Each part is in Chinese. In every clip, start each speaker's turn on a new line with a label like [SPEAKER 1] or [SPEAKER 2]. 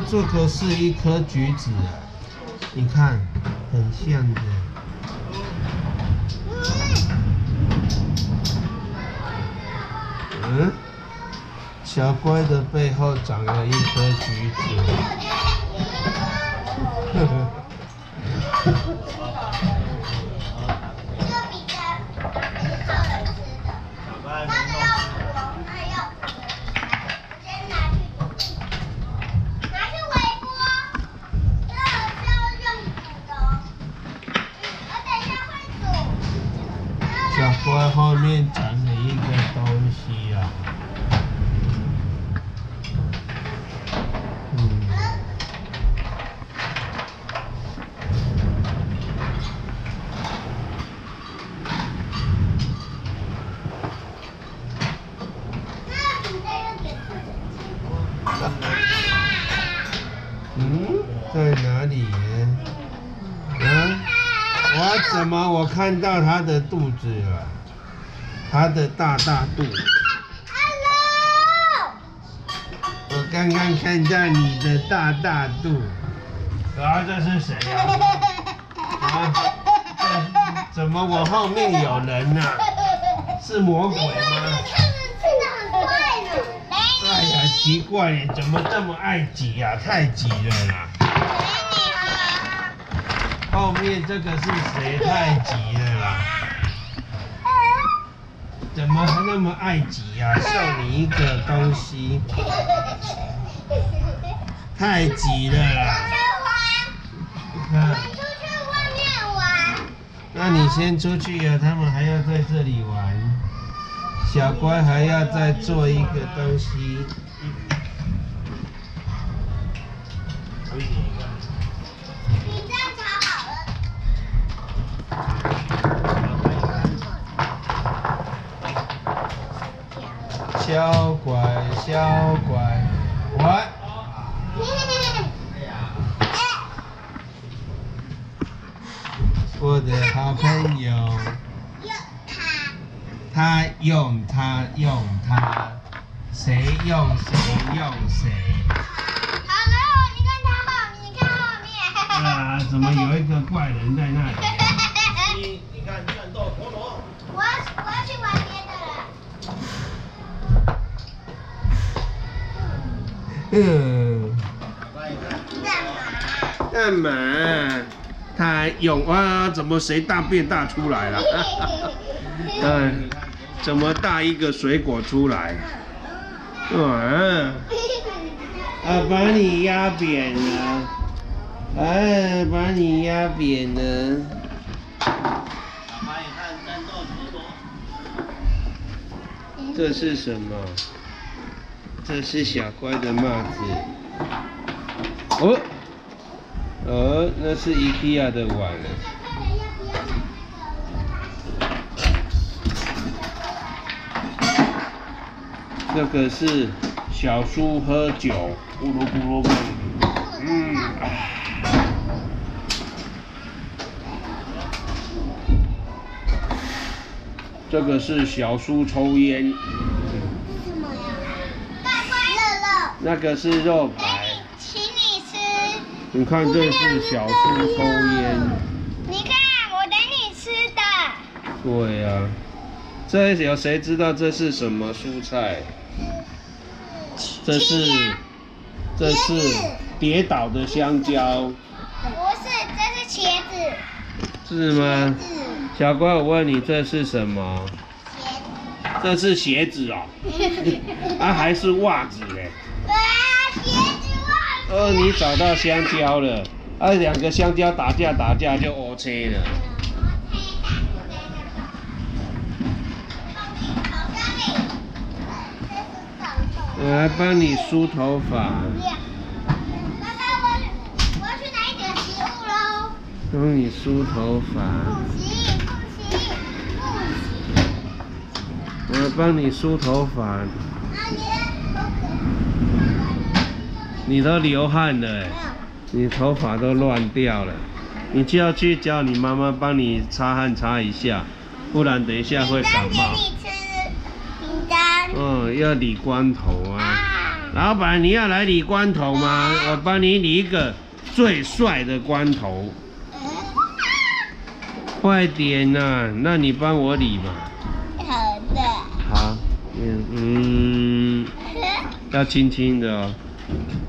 [SPEAKER 1] 这个是一颗橘子，你看，很像的。嗯，小乖的背后长了一颗橘子。我看到他的肚子了？他的大大肚。Hello。我刚刚看到你的大大肚。啊，这是谁呀？啊？这怎么我后面有人呢？是魔鬼吗？哎呀，奇怪，怎么这么爱挤呀？太挤了啦。后面这个是谁？太急了啦。怎么还那么爱急呀？送你一个东西，太急了啦！出去外面玩。那你先出去呀，他们还要在这里玩。小乖还要再做一个东西。小乖，小乖，我，我的好朋友，他用他用他，谁用谁用谁。
[SPEAKER 2] 好了，你看他后，你看后面。
[SPEAKER 1] 啊，怎么有一个怪人在那里？
[SPEAKER 2] 嗯，干
[SPEAKER 1] 嘛？干嘛他用啊？怎么谁大便大出来了？嗯，怎么大一个水果出来？哇！啊，把你压扁了！哎，把你压扁了！这是什么？这是小乖的帽子。哦，哦，那是 IKEA 的碗。这个是小叔喝酒，咕噜咕噜嗯。这个是小叔抽烟。那个是肉排，
[SPEAKER 2] 请你吃。
[SPEAKER 1] 你看这是小猪抽烟。
[SPEAKER 2] 你看我等你吃的。
[SPEAKER 1] 对呀，这有谁知道这是什么蔬菜？这是，这是跌倒的香蕉。
[SPEAKER 2] 不是，这是茄子。
[SPEAKER 1] 是吗？小乖，我问你，这是什么？
[SPEAKER 2] 鞋子。
[SPEAKER 1] 这是鞋子哦。啊，还是袜子嘞？哦，你找到香蕉了，啊，两个香蕉打架打架就 OK 了。我来帮你梳头发。
[SPEAKER 2] 爸爸，我我要去拿一点食物喽。
[SPEAKER 1] 帮你梳头发。
[SPEAKER 2] 不行不行不行。
[SPEAKER 1] 我来帮你梳头发。你都流汗了，你头发都乱掉了，你就要去叫你妈妈帮你擦汗擦一下，不然等一下会感冒。
[SPEAKER 2] 饼干。
[SPEAKER 1] 嗯，要理光头啊。老板，你要来理光头吗？我帮你理一个最帅的光头。快点呐、那你帮我理嘛。
[SPEAKER 2] 好的。
[SPEAKER 1] 好，嗯嗯，要轻轻的哦。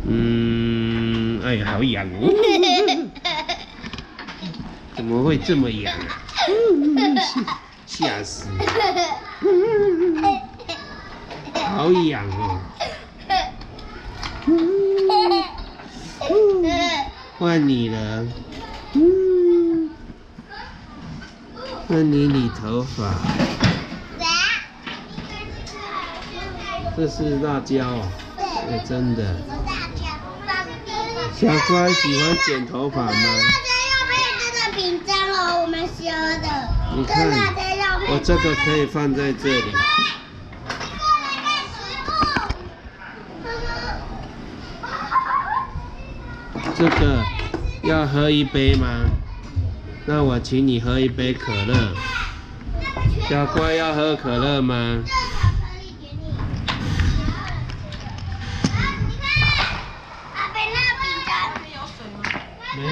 [SPEAKER 1] 嗯，哎呀，好痒哦。怎么会这么痒啊？吓死！好痒哦。换你了。换你理头发。这是辣椒哦，哎，真的。小乖喜欢剪头发吗？
[SPEAKER 2] 大家要配这个饼干哦，我们修的。
[SPEAKER 1] 你看。我这个可以放在这里。这个要喝一杯吗？那我请你喝一杯可乐。小乖要喝可乐吗？
[SPEAKER 3] 没有，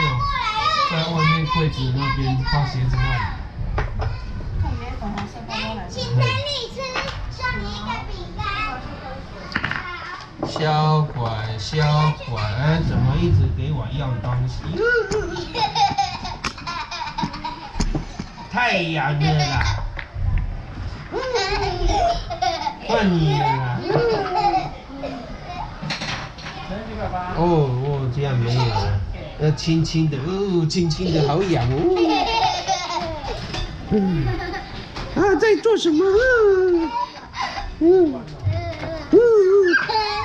[SPEAKER 3] 在外面柜子那边放鞋子那里。
[SPEAKER 1] 小乖，小乖，哎，怎么一直给我要东西？太痒了啦！换你了啦！哦哦，这样没有了，要轻轻的，哦，轻轻的，好痒哦。嗯，啊，在做什么？嗯，嗯，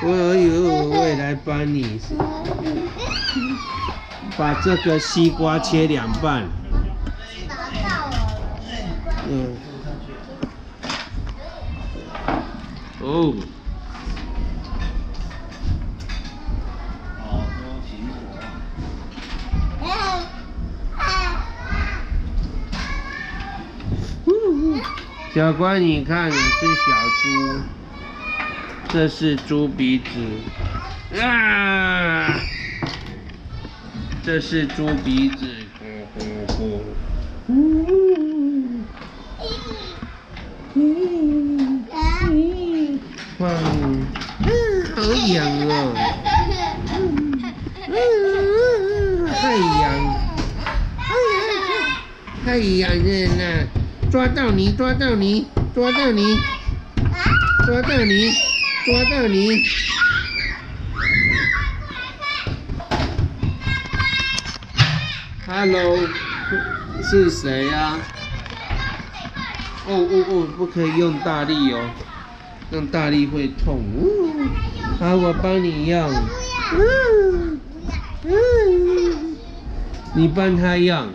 [SPEAKER 1] 我有，我也来帮你，把这个西瓜切两半。嗯。哦，小乖，你看，你是小猪，这是猪鼻子，啊，这是猪鼻子，呼呼呼，嗯嗯嗯，哇，嗯，好痒。哦，嗯，太痒，太痒了。抓到你，抓到你，抓到你，抓到你，抓到你。Hello，是谁呀、哦哦哦，不可以用大力哦，用大力会痛。好，我帮你用。嗯嗯，你帮他用，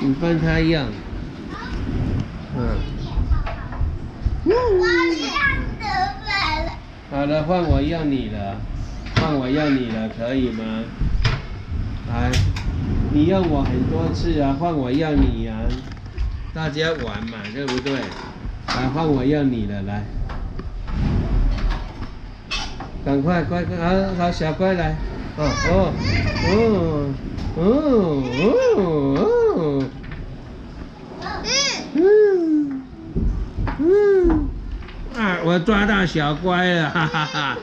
[SPEAKER 1] 你帮他用。嗯。好了，换我要你了，换我要你了，可以吗？来，你要我很多次啊，换我要你呀、大家玩嘛，对不对？来，换我要你了，来，赶快，快，好好，小乖来，哦哦哦哦哦哦嗯啊，我抓到小乖了，哈哈哈，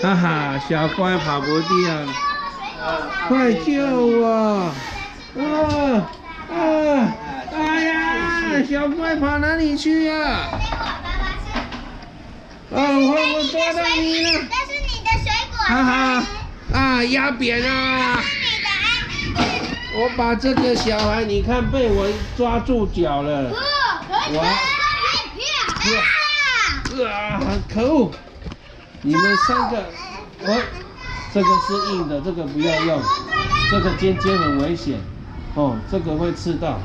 [SPEAKER 1] 哈哈，小乖跑不掉，快救我！啊啊！哎呀，小乖跑哪里去呀、啊？啊，我我抓到你了！
[SPEAKER 2] 这是你的水果。
[SPEAKER 1] 哈哈啊，压扁啊！我把这个小孩，你看被我抓住脚了。
[SPEAKER 2] 我
[SPEAKER 1] 我啊，可恶！你们三个，我这个是硬的，这个不要用，这个尖尖很危险，哦，这个会刺到，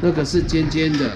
[SPEAKER 1] 那个是尖尖的。